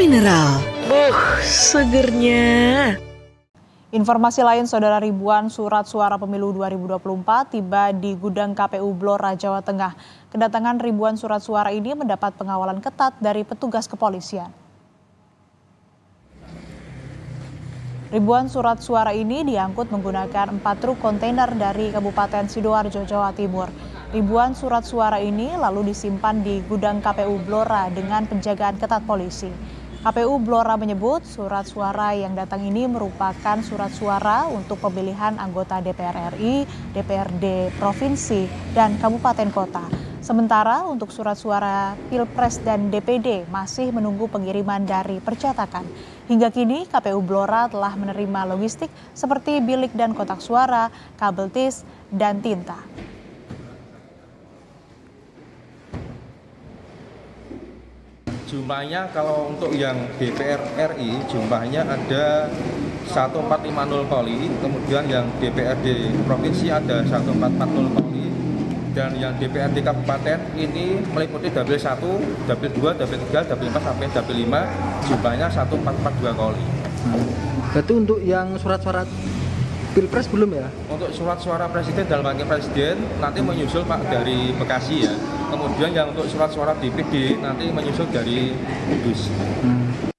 mineral. Uh, segernya. Informasi lain, saudara ribuan surat suara pemilu 2024 tiba di gudang KPU Blora, Jawa Tengah. Kedatangan ribuan surat suara ini mendapat pengawalan ketat dari petugas kepolisian. Ribuan surat suara ini diangkut menggunakan empat truk kontainer dari Kabupaten Sidoarjo, Jawa Timur. Ribuan surat suara ini lalu disimpan di gudang KPU Blora dengan penjagaan ketat polisi. KPU Blora menyebut surat suara yang datang ini merupakan surat suara untuk pemilihan anggota DPR RI, DPRD Provinsi, dan Kabupaten Kota. Sementara untuk surat suara Pilpres dan DPD masih menunggu pengiriman dari percetakan. Hingga kini KPU Blora telah menerima logistik seperti bilik dan kotak suara, kabel tis, dan tinta. Jumlahnya kalau untuk yang DPR RI jumlahnya ada 1450 koli, kemudian yang DPRD provinsi ada 1440 koli, dan yang DPRD kabupaten ini meliputi dapil 1, dapil 2, dapil 3, dapil 4 sampai dapil 5 jumlahnya 1442 koli. Berarti untuk yang surat-surat Pilpres belum ya? Untuk surat suara presiden dan wakil presiden nanti menyusul Pak dari Bekasi ya. Kemudian yang untuk surat suara DPD nanti menyusul dari Kudus. Hmm.